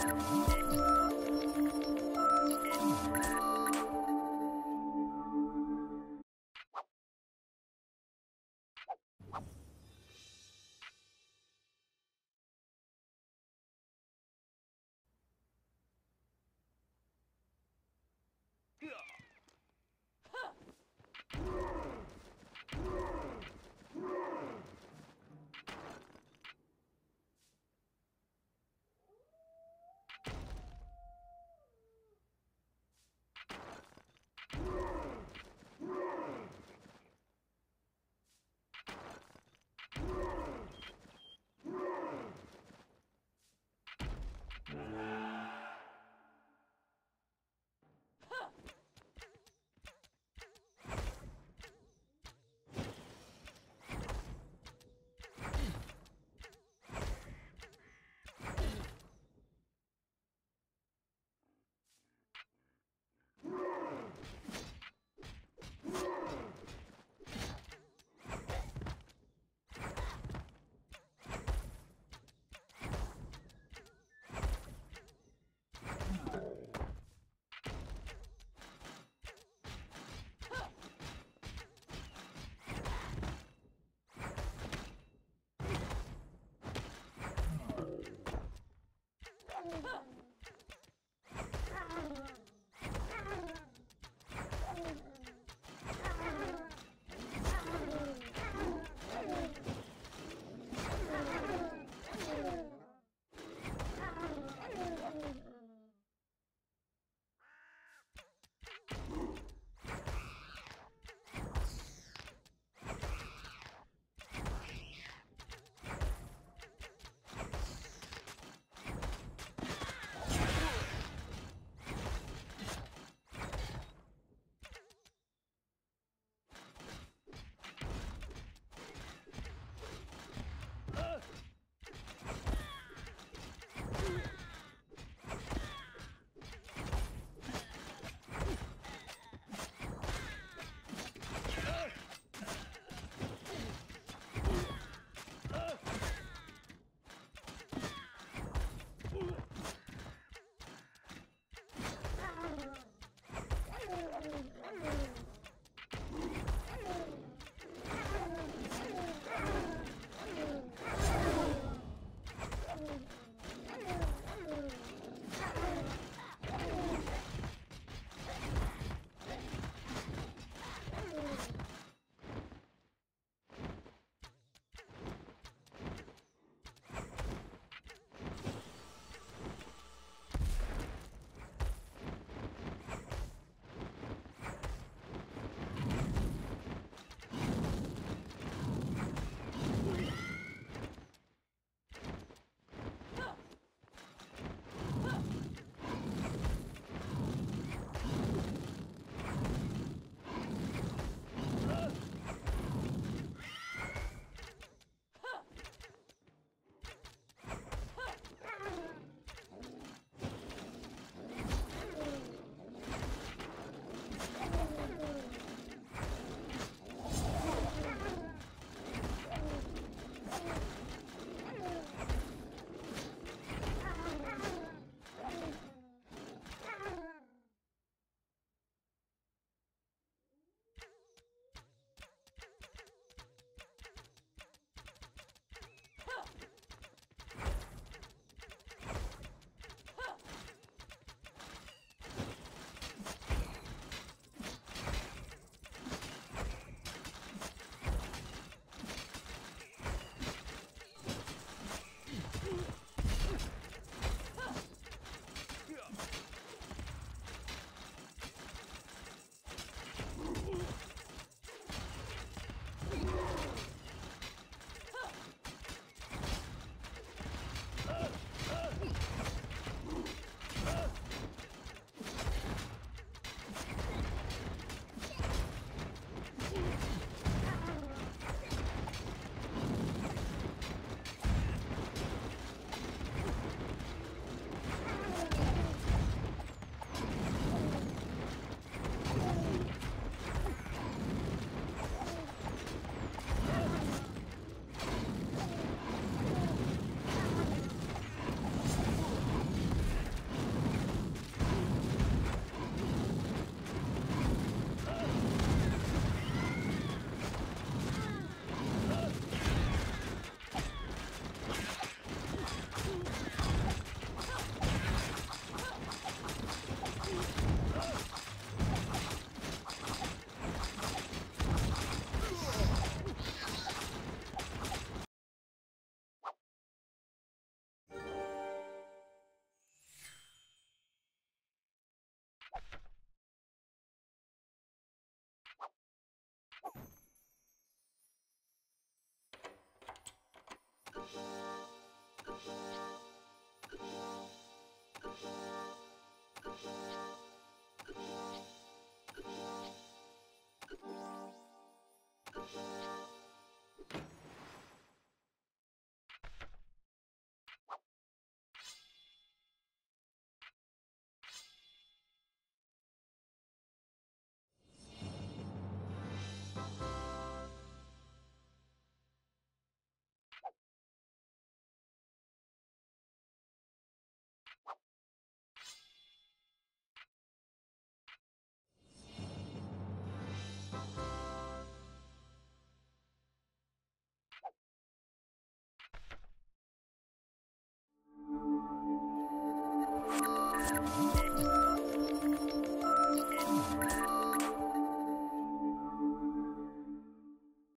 えっ? Thank